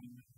time.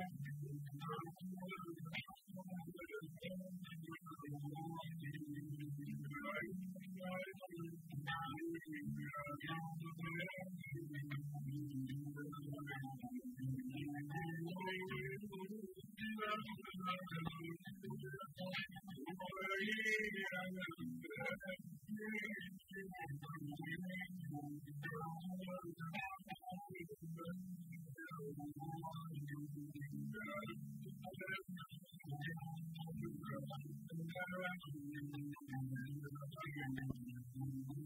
Amen. 何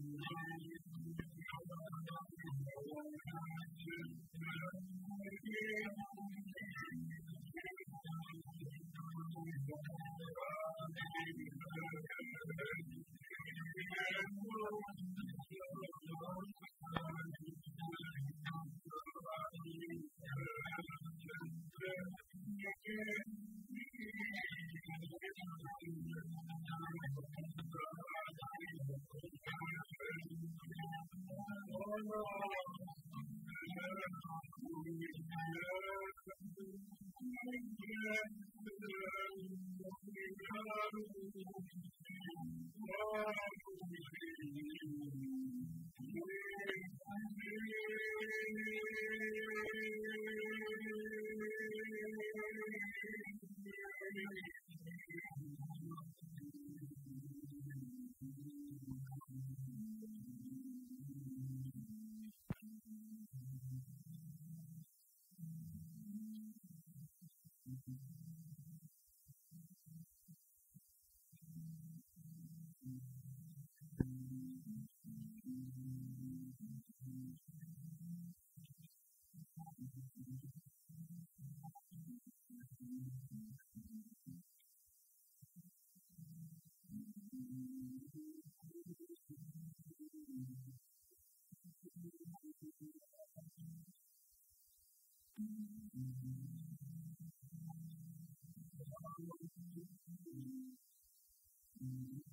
Mm-hmm.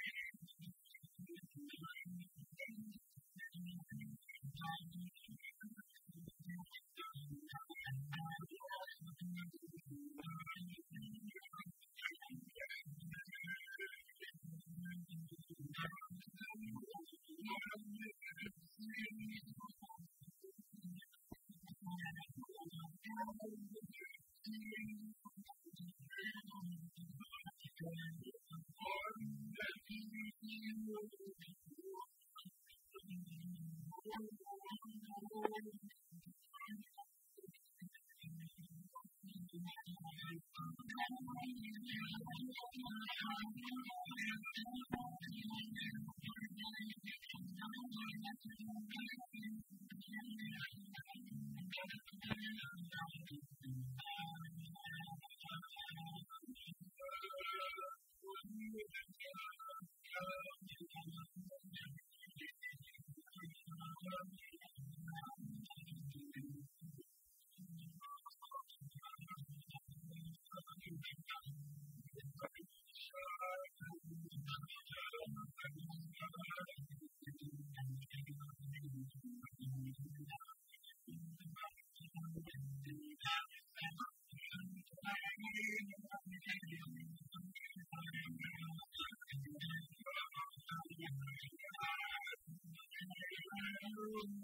you doing